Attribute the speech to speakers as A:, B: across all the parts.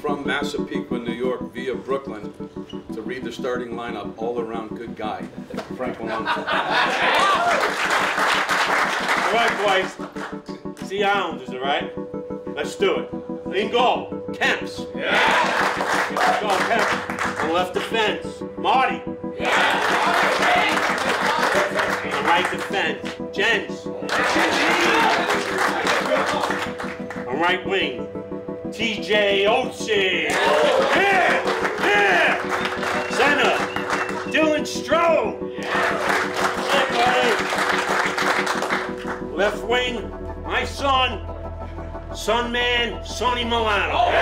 A: from Massapequa, New York via Brooklyn to read the starting lineup, all around good guy, Frank Malone.
B: All right, boys. See Islanders, all right? Let's do it. In goal, Kemps. Yeah. Go, Kemps. On left defense, Marty. Yeah. On right defense, Jens. Yeah. On right wing, TJ Oshie. Yeah. Yeah. Center, Dylan Strome. Yeah, buddy. Left wing, my son, Son Man, Sonny Milano. Oh.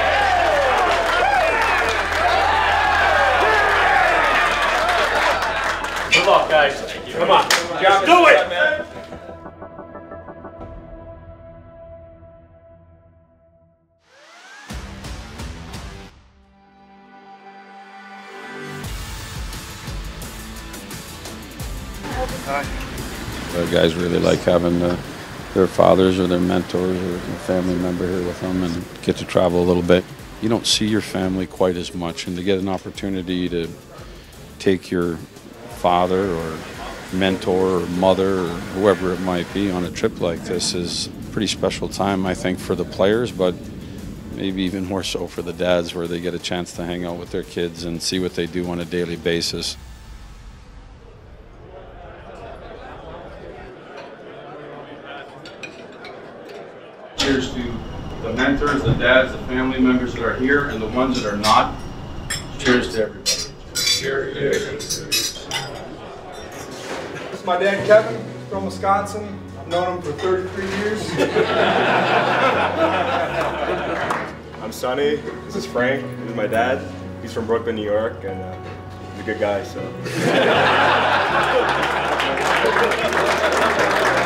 B: Good luck, guys. Come on. Let's do it.
A: Uh, guys really like having uh, their fathers or their mentors or a family member here with them and get to travel a little bit. You don't see your family quite as much, and to get an opportunity to take your father or mentor or mother or whoever it might be on a trip like this is a pretty special time, I think, for the players, but maybe even more so for the dads where they get a chance to hang out with their kids and see what they do on a daily basis. Cheers to the mentors, the dads, the family members that are here, and the ones that are not. Cheers to everybody. Cheers.
C: This is my dad Kevin from Wisconsin. I've known him for 33 years. I'm Sonny. This is Frank. This is my dad. He's from Brooklyn, New York, and uh, he's a good guy. So.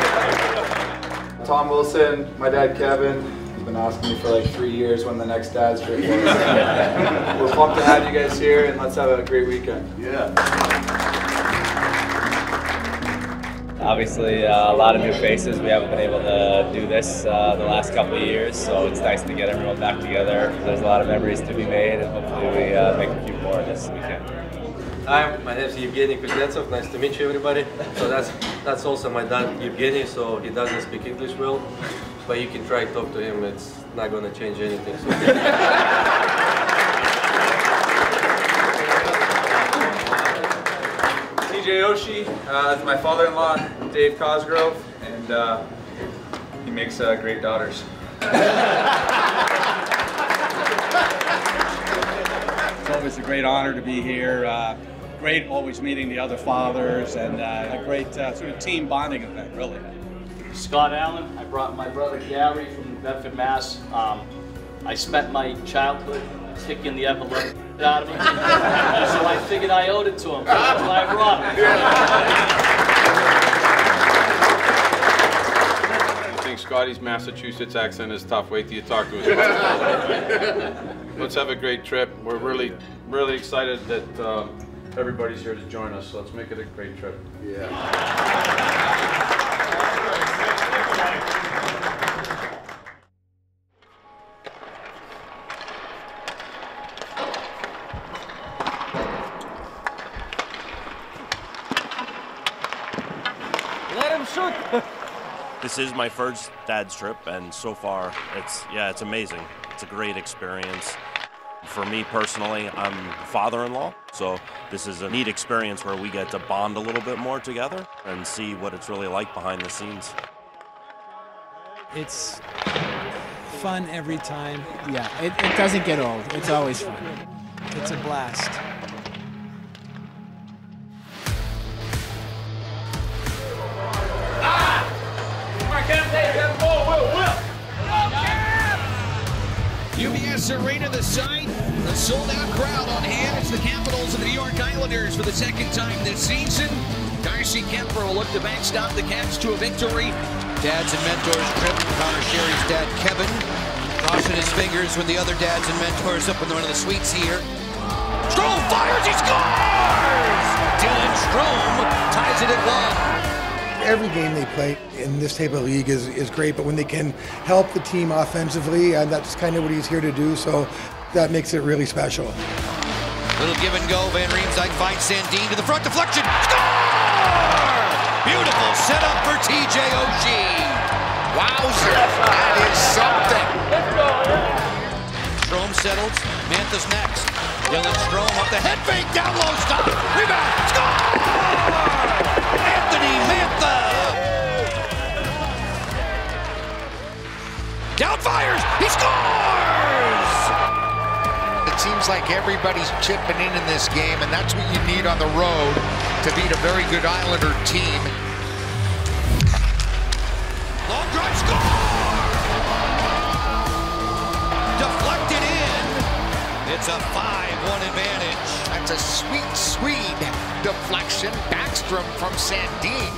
C: Tom Wilson, my dad Kevin. He's been asking me for like three years when the next dad's trip was. We're pumped to have you guys here, and let's have a great weekend. Yeah.
D: Obviously, uh, a lot of new faces. We haven't been able to do this uh, the last couple of years, so it's nice to get everyone back together. There's a lot of memories to be made, and hopefully we uh, make a few more this weekend.
E: Hi, my name is Evgeny Kuznetsov. Nice to meet you, everybody. So that's that's also my dad, Evgeny. So he doesn't speak English well, but you can try to talk to him. It's not going to change anything. So.
C: TJ Oshie, uh, is my father-in-law, Dave Cosgrove, and uh, he makes uh, great daughters.
F: It's always a great honor to be here. Uh, great always meeting the other fathers and uh, a great uh, sort of team bonding event, really.
G: Scott Allen. I brought my brother Gary from Bedford, Mass. Um, I spent my childhood kicking the ever out of him, so I figured I owed it to him. So that's why I brought him.
A: I think Scotty's Massachusetts accent is tough. Wait till you talk to him. let's have a great trip. We're really, really excited that uh, everybody's here to join us. So let's make it a great trip. Yeah. Let him shoot.
H: This is my first dad's trip, and so far, it's yeah, it's amazing. It's a great experience. For me personally, I'm father-in-law, so this is a neat experience where we get to bond a little bit more together and see what it's really like behind the scenes.
I: It's fun every time. Yeah, it, it doesn't get old. It's always fun. It's a blast.
J: Arena, the site, a sold-out crowd on hand. It's the Capitals of the New York Islanders for the second time this season. Darcy Kemper will look to backstop the Caps to a victory.
K: Dads and mentors trip. Conor Sheary's dad, Kevin, crossing his fingers with the other dads and mentors up in one of the suites here.
J: Strome fires, he scores! Dylan Strome ties it at one.
L: Every game they play in this type of league is, is great, but when they can help the team offensively, and that's kind of what he's here to do. So that makes it really special.
K: Little give and go. Van Riemsdyk finds Sandin to the front deflection. Score! Beautiful setup for TJ Oshie.
M: Wowzer, that is something.
K: Strome settles. Mantha's next. Dylan Strome up the head fake, down low, stop. Rebound, score! Anthony Mantha. Dowd fires, he scores!
M: It seems like everybody's chipping in in this game, and that's what you need on the road to beat a very good Islander team.
K: Long drive score! It's a 5-1 advantage.
M: That's a sweet, sweet deflection. Backstrom from Sandin.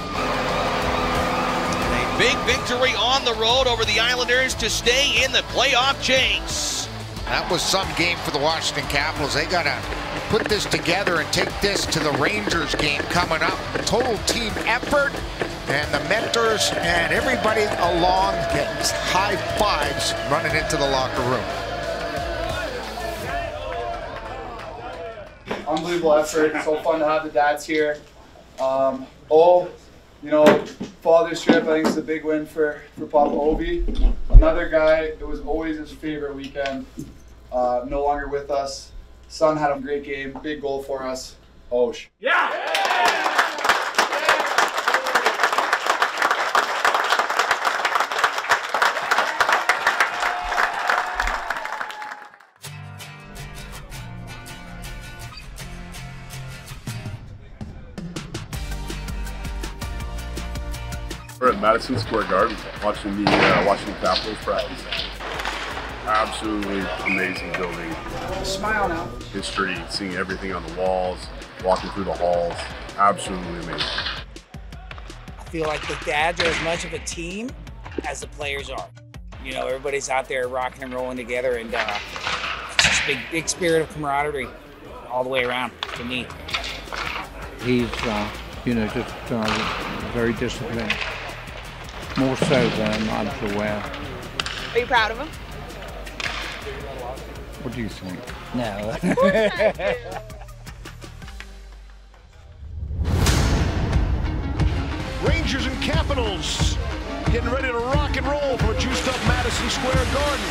J: A big victory on the road over the Islanders to stay in the playoff chase.
M: That was some game for the Washington Capitals. They got to put this together and take this to the Rangers game coming up. Total team effort, and the mentors and everybody along gets high fives running into the locker room.
C: Unbelievable effort. So fun to have the dads here. Um, oh, you know, father's trip. I think it's a big win for for Papa Ovi. Another guy. It was always his favorite weekend. Uh, no longer with us. Son had a great game. Big goal for us. Osh.
N: We're Madison Square Garden watching the uh, Washington Capitals practice. Absolutely amazing building.
O: Smile now.
N: History, seeing everything on the walls, walking through the halls. Absolutely amazing.
O: I feel like the dads are as much of a team as the players are. You know, everybody's out there rocking and rolling together, and uh, it's just a big, big spirit of camaraderie all the way around to me.
P: He's, uh, you know, just uh, very disciplined. More so than I'm aware.
Q: Are you proud of him?
P: What do you think?
O: No.
R: Rangers and Capitals getting ready to rock and roll from a juiced up Madison Square Garden.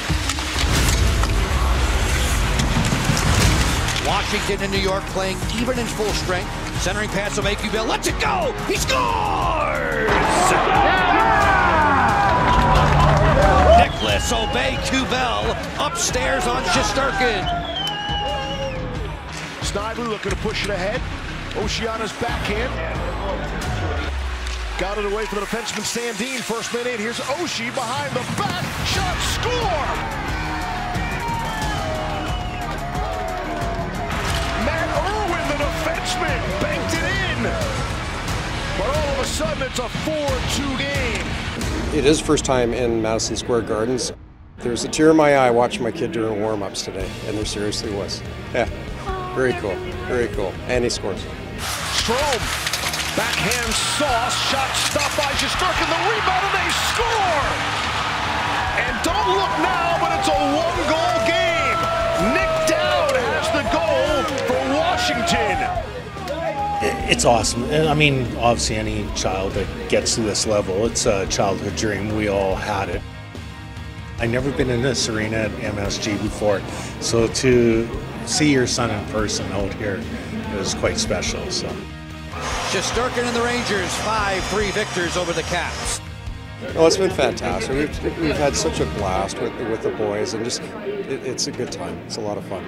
K: Washington and New York playing even in full strength. Centering pass of Bell. Let's it go! He scores! Nicolas Aubé-Kubel upstairs on Shesterkin.
R: Snively looking to push it ahead. Oceana's backhand. Got it away from the defenseman Sandin. First minute. Here's Oshie behind the back. Shot score! Matt Irwin, the defenseman, banked it in. But all of a sudden, it's a 4-2 game.
S: It is first time in Madison Square Gardens. There's a tear in my eye watching my kid during warm-ups today, and there seriously was. Yeah, very cool, very cool. And he scores.
R: Strome, backhand sauce, shot stopped by Shesterkin, the rebound, and they score! And don't look now, but it's a one-goal game. Nic Dowd has the goal for Washington.
T: It's awesome. And I mean, obviously, any child that gets to this level, it's a childhood dream. We all had it. I've never been in this arena at MSG before, so to see your son in person out here is quite special. So.
K: Shesterkin and the Rangers, 5-3 victors over the Caps.
S: Oh, it's been fantastic. We've, we've had such a blast with, with the boys, and just it, it's a good time. It's a lot of fun.